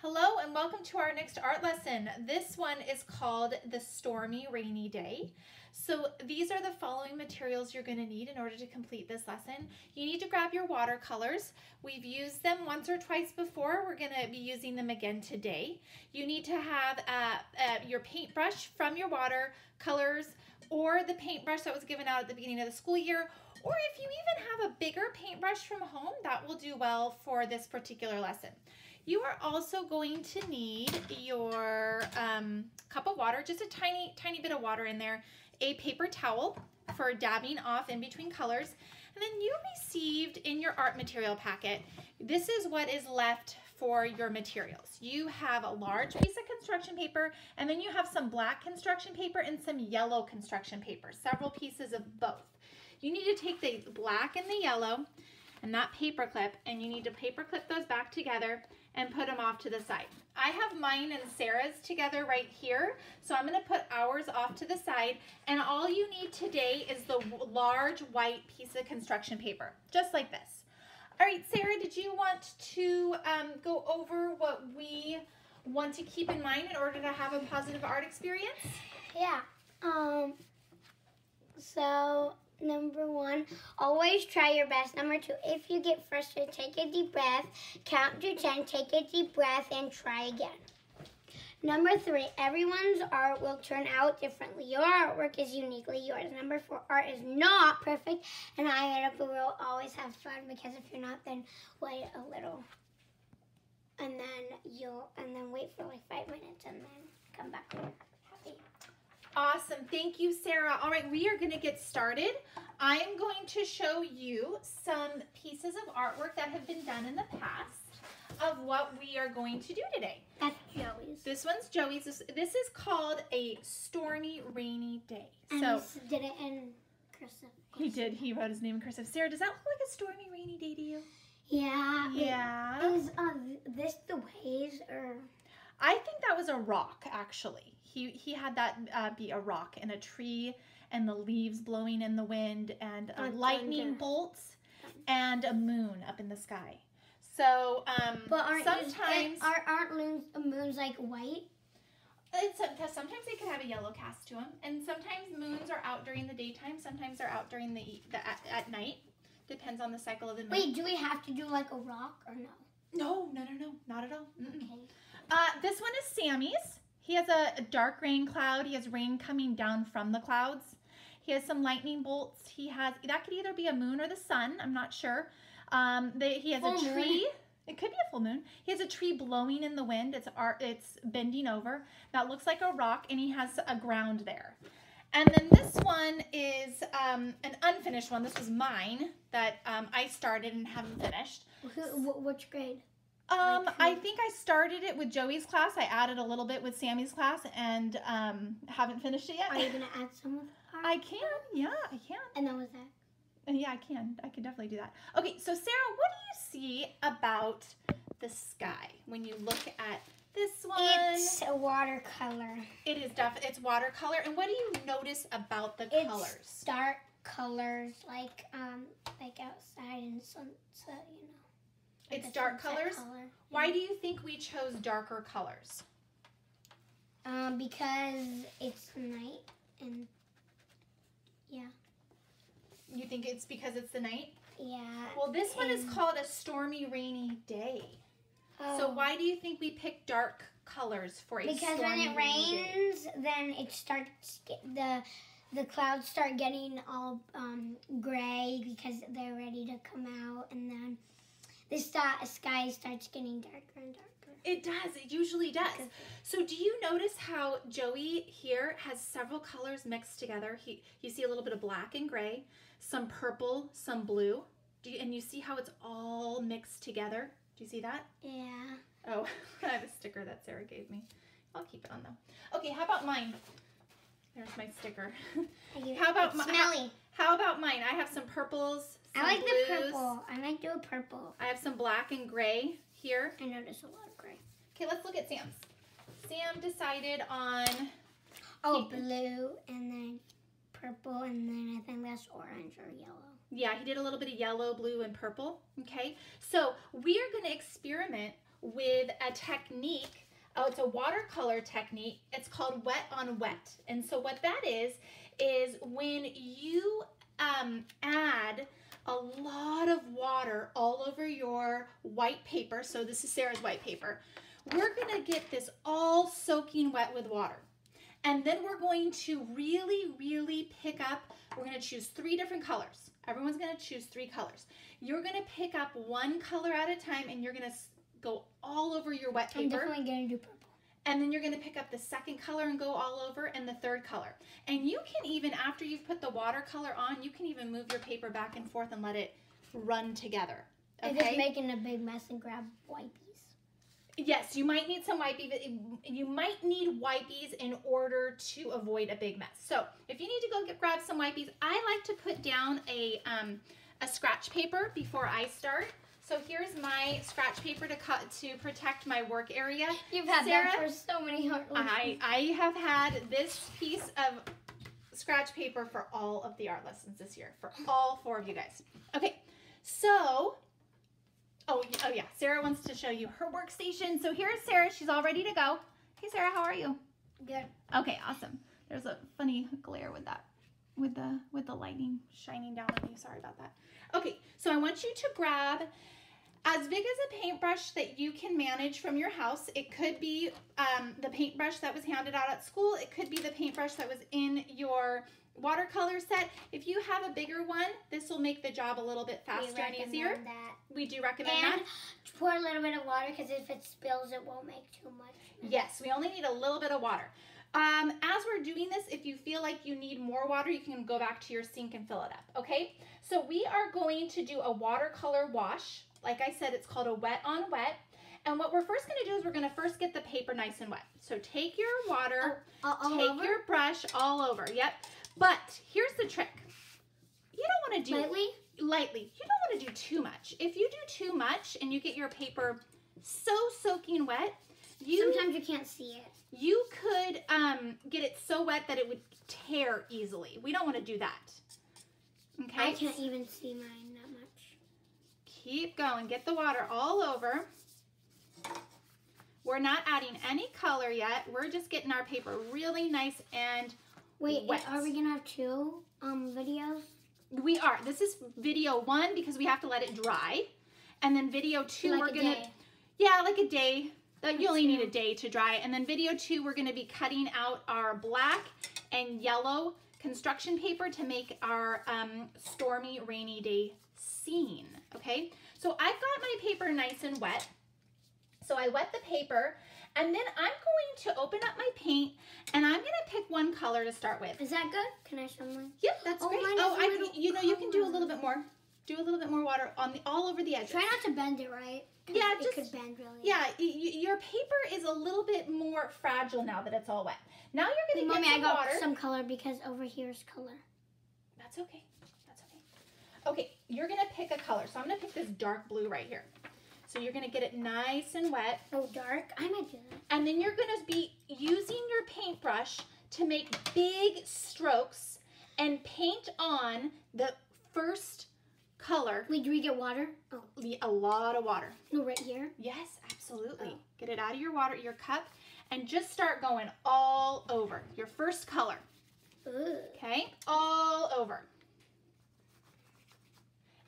Hello and welcome to our next art lesson. This one is called The Stormy Rainy Day. So these are the following materials you're going to need in order to complete this lesson. You need to grab your watercolors. We've used them once or twice before. We're going to be using them again today. You need to have uh, uh, your paintbrush from your watercolors or the paintbrush that was given out at the beginning of the school year or if you even have a bigger paintbrush from home, that will do well for this particular lesson. You are also going to need your um, cup of water, just a tiny, tiny bit of water in there, a paper towel for dabbing off in between colors, and then you received in your art material packet, this is what is left for your materials. You have a large piece of construction paper, and then you have some black construction paper and some yellow construction paper, several pieces of both. You need to take the black and the yellow and that paper clip, and you need to paper clip those back together and put them off to the side. I have mine and Sarah's together right here, so I'm gonna put ours off to the side, and all you need today is the large white piece of construction paper, just like this. All right, Sarah, did you want to um, go over what we want to keep in mind in order to have a positive art experience? Yeah. Um. So Number one, always try your best. Number two, if you get frustrated, take a deep breath, count to 10, take a deep breath, and try again. Number three, everyone's art will turn out differently. Your artwork is uniquely yours. Number four, art is not perfect, and I hope we will always have fun because if you're not, then wait a little. And then you'll, and then wait for like five minutes and then come back. Awesome. Thank you, Sarah. All right, we are going to get started. I am going to show you some pieces of artwork that have been done in the past of what we are going to do today. That's Joey's. This one's Joey's. This, this is called a stormy, rainy day. And so he did it in cursive. He did. He wrote his name in cursive. Sarah, does that look like a stormy, rainy day to you? Yeah. Yeah. Is uh, this the waves or? I think that was a rock, actually. He, he had that uh, be a rock and a tree and the leaves blowing in the wind and uh, lightning bolts and a moon up in the sky. So um, but aren't sometimes you, aren't, aren't moons, moons like white? It's, sometimes they can have a yellow cast to them, and sometimes moons are out during the daytime. Sometimes they're out during the, the at, at night. Depends on the cycle of the moon. Wait, do we have to do like a rock or no? No, no, no, no, not at all. Mm -mm. Okay. Uh, this one is Sammy's. He has a, a dark rain cloud. He has rain coming down from the clouds. He has some lightning bolts. He has, that could either be a moon or the sun. I'm not sure. Um, they, he has full a tree. Moon. It could be a full moon. He has a tree blowing in the wind. It's it's bending over. That looks like a rock, and he has a ground there. And then this one is um, an unfinished one. This was mine that um, I started and haven't finished. Which grade? Um, like I think I started it with Joey's class. I added a little bit with Sammy's class and um, haven't finished it yet. Are you gonna add some of I can. Yeah, I can. And then with that. Uh, yeah, I can. I can definitely do that. Okay, so Sarah, what do you see about the sky when you look at this one? It's a watercolor. It is definitely It's watercolor. And what do you notice about the it's colors? Dark colors, like um, like outside and sunset. You know. Like it's dark colors. Color. Why do you think we chose darker colors? Um, because it's night and yeah. You think it's because it's the night? Yeah. Well, this one is called a stormy, rainy day. Oh. So why do you think we picked dark colors for a because when it rains, day? then it starts the the clouds start getting all um, gray because they're ready to come out, and then the sky starts getting darker and darker. It does. It usually does. So do you notice how Joey here has several colors mixed together? He, you see a little bit of black and gray, some purple, some blue. Do you, and you see how it's all mixed together? Do you see that? Yeah. Oh, I have a sticker that Sarah gave me. I'll keep it on though. Okay, how about mine? There's my sticker. how about my, smelly? How, how about mine? I have some purples, I like blues. the purple. I might do a purple. I have some black and gray here. I noticed a lot of gray. Okay, let's look at Sam's. Sam decided on... Oh, he, blue and then purple and then I think that's orange or yellow. Yeah, he did a little bit of yellow, blue, and purple. Okay, so we are going to experiment with a technique. Oh, it's a watercolor technique. It's called wet on wet. And so what that is, is when you um, add a lot of water all over your white paper. So this is Sarah's white paper. We're gonna get this all soaking wet with water. And then we're going to really, really pick up, we're gonna choose three different colors. Everyone's gonna choose three colors. You're gonna pick up one color at a time and you're gonna go all over your wet I'm paper. definitely gonna do purple. And then you're gonna pick up the second color and go all over and the third color. And you can even, after you've put the watercolor on, you can even move your paper back and forth and let it run together. If Okay? it's making a big mess and grab wipies. Yes, you might need some wipies. but You might need wipies in order to avoid a big mess. So if you need to go get, grab some wipies, I like to put down a, um, a scratch paper before I start. So here's my scratch paper to cut to protect my work area. You've had Sarah, that for so many hard I, I have had this piece of scratch paper for all of the art lessons this year, for all four of you guys. Okay, so, oh, oh yeah, Sarah wants to show you her workstation. So here's Sarah, she's all ready to go. Hey Sarah, how are you? Good. Okay, awesome. There's a funny glare with that, with the, with the lighting shining down on you, sorry about that. Okay, so I want you to grab as big as a paintbrush that you can manage from your house. It could be um, the paintbrush that was handed out at school. It could be the paintbrush that was in your watercolor set. If you have a bigger one, this will make the job a little bit faster and recommend easier. That. We do recommend And that. pour a little bit of water because if it spills, it won't make too much. Yes, we only need a little bit of water. Um, as we're doing this, if you feel like you need more water, you can go back to your sink and fill it up, okay? So we are going to do a watercolor wash. Like I said, it's called a wet on wet. And what we're first gonna do is we're gonna first get the paper nice and wet. So take your water, all take over? your brush all over, yep. But here's the trick. You don't wanna do lightly. lightly. You don't want to do too much. If you do too much and you get your paper so soaking wet, you Sometimes you can't see it. you could um, get it so wet that it would tear easily. We don't want to do that. Okay. I can't even see mine. Keep going. Get the water all over. We're not adding any color yet. We're just getting our paper really nice and Wait, Wet. are we gonna have two um videos? we are. This is video one because we have to let it dry. And then video two, like we're gonna day. Yeah, like a day. That you only need a day to dry. And then video two, we're gonna be cutting out our black and yellow construction paper to make our um, stormy rainy day scene. Okay, so I've got my paper nice and wet. So I wet the paper and then I'm going to open up my paint and I'm gonna pick one color to start with. Is that good? Can I show mine? Yep, that's Oh, great. Oh, I, you know, you can do a little bit more. Do a little bit more water on the all over the edges. Try not to bend it, right? Yeah, it just- could bend really. Yeah, your paper is a little bit more fragile now that it's all wet. Now you're gonna Mommy, get I got water. some color because over here is color. That's okay. That's okay. Okay, you're gonna pick a color. So I'm gonna pick this dark blue right here. So you're gonna get it nice and wet, Oh, dark. I might do that. and then you're gonna be using your paintbrush to make big strokes and paint on the first color. Wait, do we get water? Oh, A lot of water. no, right here. Yes, absolutely. Oh. Get it out of your water, your cup, and just start going all over. Your first color, Ugh. okay? All over.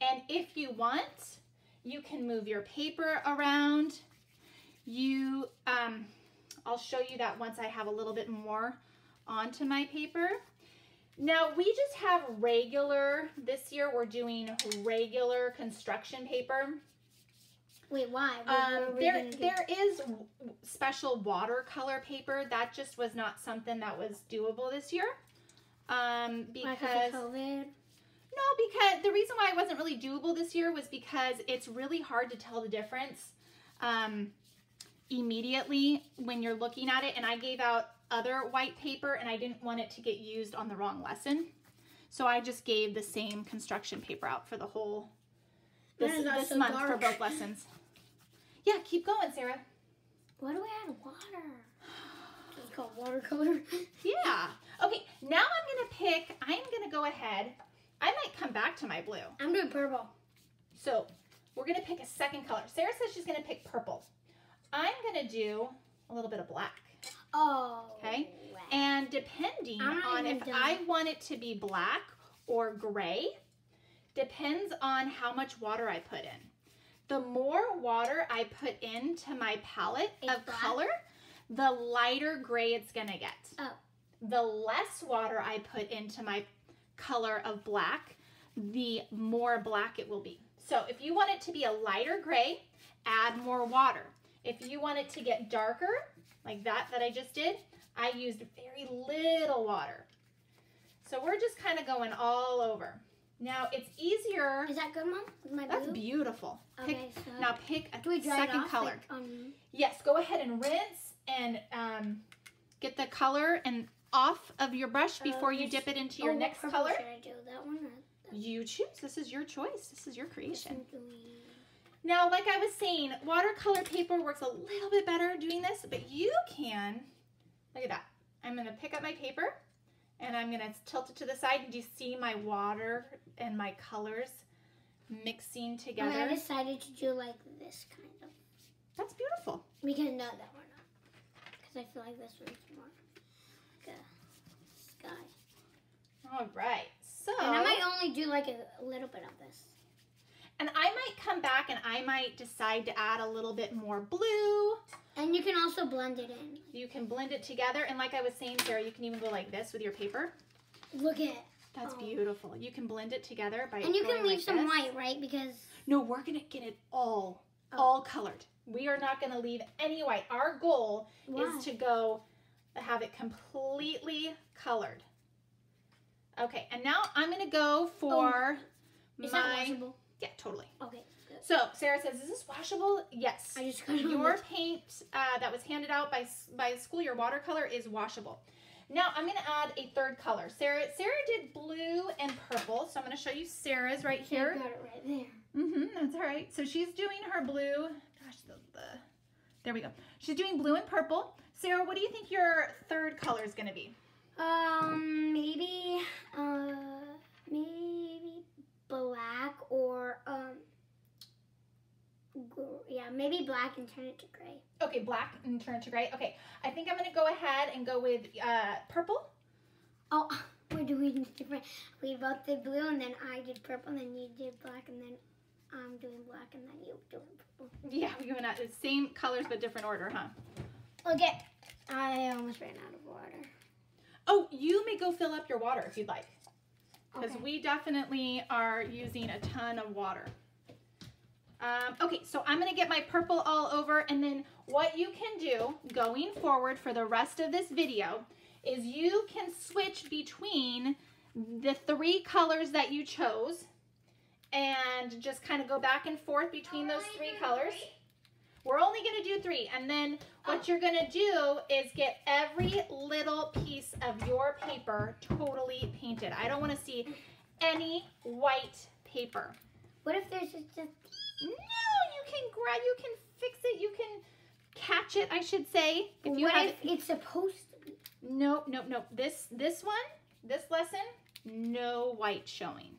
And if you want, you can move your paper around. You, um, I'll show you that once I have a little bit more onto my paper. Now we just have regular, this year we're doing regular construction paper. Wait, why? Um, there, there is special watercolor paper. That just was not something that was doable this year. Um, because the COVID. No, because the reason why it wasn't really doable this year was because it's really hard to tell the difference um, immediately when you're looking at it. And I gave out other white paper, and I didn't want it to get used on the wrong lesson, so I just gave the same construction paper out for the whole this, is this so month for both lessons. Yeah, keep going, Sarah. Why do I add water? It's called watercolor. Yeah. Okay, now I'm gonna pick, I'm gonna go ahead. I might come back to my blue. I'm doing purple. So we're gonna pick a second color. Sarah says she's gonna pick purple. I'm gonna do a little bit of black. Oh. Okay. wow. And depending on if done. I want it to be black or gray, depends on how much water I put in. The more water I put into my palette It's of black? color, the lighter gray it's gonna get. Oh. The less water I put into my color of black, the more black it will be. So if you want it to be a lighter gray, add more water. If you want it to get darker, like that that I just did, I used very little water. So we're just kind of going all over. Now it's easier. Is that good, Mom? My That's blue? beautiful. Pick, Okay, so now pick a second off, color. Like, um, Yes, go ahead and rinse and um, get the color and off of your brush Uh, before you dip it into oh, your what next color. Should I do that one You choose. This is your choice. This is your creation. Now, like I was saying, watercolor paper works a little bit better doing this, but you can, look at that. I'm going to pick up my paper and I'm going to tilt it to the side. And do you see my water and my colors mixing Okay, I decided to do like this kind of That's beautiful. We can no, that one not. Because I feel like this one's more like a sky. All right. So, And I might only do like a, a little bit of this. and I might come back and I might decide to add a little bit more blue. And you can also blend it in. You can blend it together. And like I was saying, Sarah, you can even go like this with your paper. Look at That's Oh. beautiful. You can blend it together by And you going can leave like some this. white, right? Because No, we're gonna get it all, Oh. all colored. We are not gonna leave any white. Our goal why? is to go have it completely colored. Okay, and now I'm gonna go for Is that my washable? yeah, totally. Okay, good. So Sarah says, "Is this washable?" Yes. I just got Your paint uh, that was handed out by by the school, your watercolor is washable. Now I'm gonna add a third color. Sarah Sarah did blue and purple, so I'm gonna show you Sarah's right I here. got it right there. Mm-hmm, that's all right. So she's doing her blue. Gosh, the, the there we go. She's doing blue and purple. Sarah, what do you think your third color is going to be? Um, maybe, uh, maybe black or um, yeah, maybe black and turn it to gray. Okay, black and turn it to gray. Okay, I think I'm going to go ahead and go with uh, purple. Oh, we're doing different. We both did blue, and then I did purple, and then you did black, and then I'm doing black, and then you doing purple. Yeah, we're going to the same colors but different order, huh? Okay, I almost ran out of water. Oh, you may go fill up your water if you'd like. Because Okay. we definitely are using a ton of water. Um, okay, so I'm going to get my purple all over. And then what you can do going forward for the rest of this video is you can switch between the three colors that you chose and just kind of go back and forth between those three colors. We're only going to do three. And then what you're going to do is get every little piece of your paper totally painted. I don't want to see any white paper. What if there's just a No, you can grab, you can fix it, you can catch it, I should say. If you what have if it's supposed to be? Nope, nope, nope. This this one, this lesson, no white showing.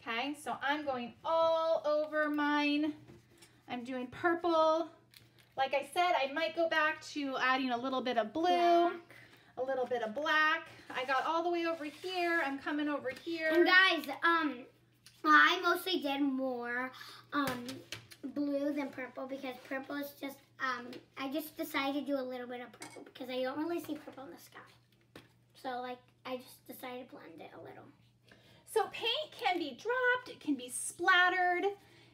Okay, so I'm going all over mine. I'm doing purple. Like I said, I might go back to adding a little bit of blue, Black. a little bit of black. I got all the way over here. I'm coming over here. And guys, um, I mostly did more um blue than purple because purple is just um I just decided to do a little bit of purple because I don't really see purple in the sky. So like I just decided to blend it a little. So paint can be dropped, it can be splattered.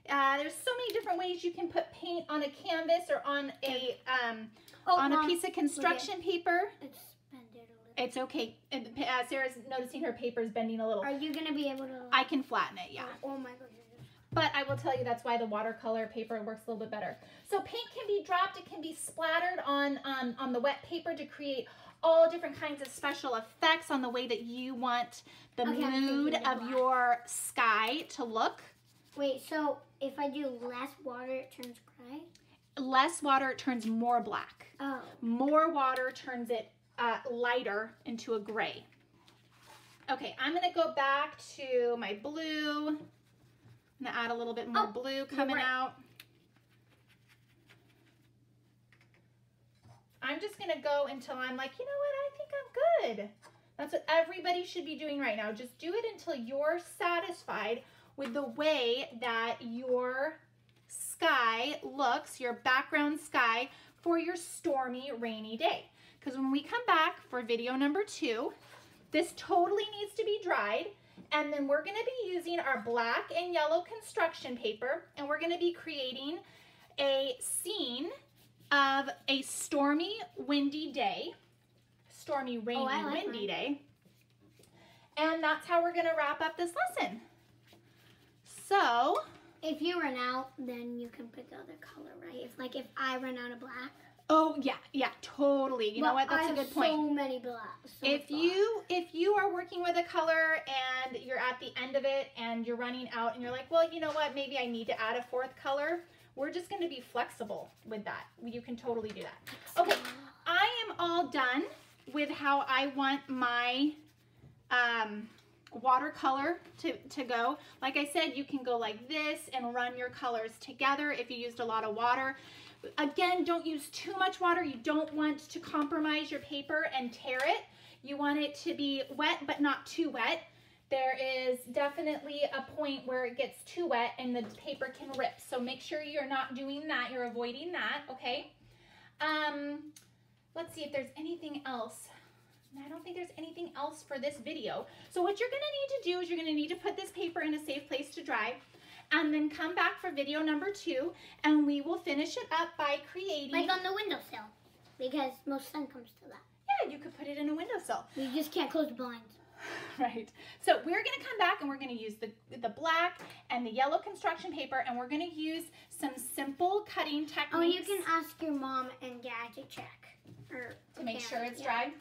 Uh, there's so many different ways you can put paint on a canvas or on a um, Oh, on a piece of construction paper. It's bended a little. It's okay. And uh, Sarah's noticing her paper is bending a little. Are you gonna be able to? I can flatten it, yeah. Oh, my goodness. But I will tell you that's why the watercolor paper works a little bit better. So paint can be dropped. It can be splattered on um, on the wet paper to create all different kinds of special effects on the way that you want the Okay, mood of your sky to look. Wait, so if I do less water, it turns gray? Less water it turns more black. Oh. More water turns it uh, lighter into a gray. Okay, I'm gonna go back to my blue. I'm gonna add a little bit more Oh, blue coming right. out. I'm just gonna go until I'm like, you know what, I think I'm good. That's what everybody should be doing right now. Just do it until you're satisfied with the way that your sky looks, your background sky for your stormy rainy day. Because when we come back for video number two, this totally needs to be dried. And then we're gonna be using our black and yellow construction paper and we're gonna be creating a scene of a stormy, windy day. Stormy, rainy, Oh, like windy day. And that's how we're gonna wrap up this lesson. So, If you run out, then you can pick the other color, right? If like if I run out of black. oh yeah, yeah, totally. You know what? That's I a good point. So many blacks. so if much you if you are working with a color and you're at the end of it and you're running out and you're like well you know what maybe i need to add a fourth color we're just going to be flexible with that you can totally do that okay i am all done with how i want my um, watercolor to, to go like i said you can go like this and run your colors together if you used a lot of water Again, don't use too much water. You don't want to compromise your paper and tear it. You want it to be wet, but not too wet. There is definitely a point where it gets too wet and the paper can rip. So make sure you're not doing that. You're avoiding that, okay? Um, let's see if there's anything else. I don't think there's anything else for this video. So what you're gonna need to do is you're gonna need to put this paper in a safe place to dry and then come back for video number two and we will finish it up by creating like on the windowsill, because most sun comes to that. yeah you could put it in a windowsill You just can't close the blinds. right so we're going to come back and we're going to use the the black and the yellow construction paper and we're going to use some simple cutting techniques Oh, you can ask your mom and dad to check or to make sure it's yeah. dry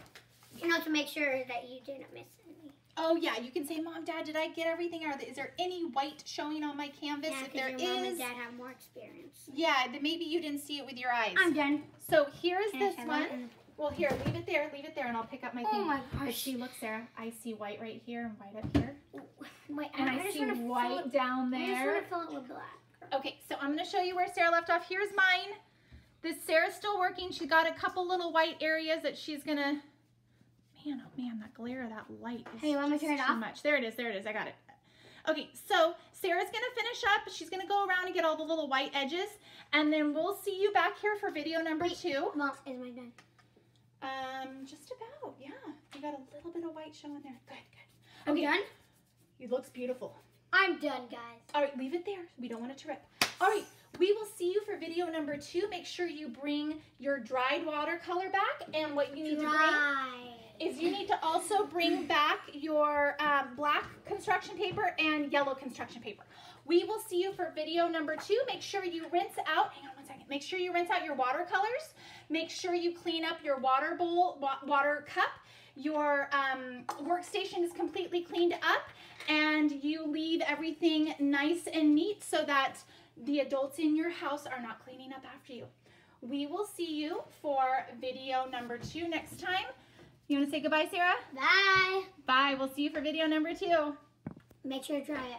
You know, to make sure that you didn't miss anything. oh yeah you can say mom dad did i get everything are there, is there any white showing on my canvas Yeah, if there your mom and dad have more experience. yeah maybe you didn't see it with your eyes I'm done. so here's this one well here leave it there leave it there and i'll pick up my Oh thing Oh my But gosh. see, look, Sarah, I see white right here and white up here. Wait, And I, I, see white it- down I just there. want to fill it with black. Okay, so I'm going to show you where Sarah left off. Here's mine. This Sarah's still working. She's got a couple little white areas that she's going to... Man, oh man, that glare of that light is Hey, you want me to turn it too off? much. There it is. There it is. I got it. Okay, so Sarah's going to finish up. She's going to go around and get all the little white edges. And then we'll see you back here for video number Wait. two. Mom, is mine done? Um, just about, yeah. You got a little bit of white showing there. Good, good. I'm done? It looks beautiful. I'm done, guys. All right, leave it there. We don't want it to rip. All right, we will see you for video number two. Make sure you bring your dried watercolor back. And what you need to bring Dry. Is you need to also bring back your um, black construction paper and yellow construction paper. We will see you for video number two. Make sure you rinse out, hang on one second. Make sure you rinse out your watercolors. Make sure you clean up your water bowl, wa- water cup. Your um, workstation is completely cleaned up and you leave everything nice and neat so that the adults in your house are not cleaning up after you. We will see you for video number two next time. You want to say goodbye, Sarah? Bye. Bye. We'll see you for video number two. Make sure to try it.